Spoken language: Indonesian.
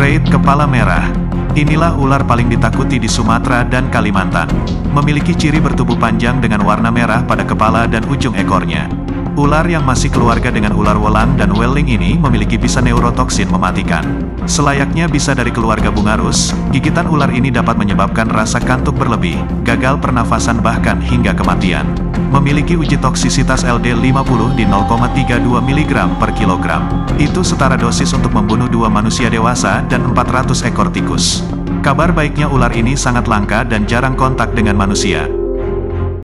Great Kepala Merah. Inilah ular paling ditakuti di Sumatera dan Kalimantan. Memiliki ciri bertubuh panjang dengan warna merah pada kepala dan ujung ekornya. Ular yang masih keluarga dengan ular welang dan welling ini memiliki bisa neurotoksin mematikan. Selayaknya bisa dari keluarga bungarus, gigitan ular ini dapat menyebabkan rasa kantuk berlebih, gagal pernafasan bahkan hingga kematian. Memiliki uji toksisitas LD50 di 0,32 mg per kilogram. Itu setara dosis untuk membunuh dua manusia dewasa dan 400 ekor tikus. Kabar baiknya ular ini sangat langka dan jarang kontak dengan manusia.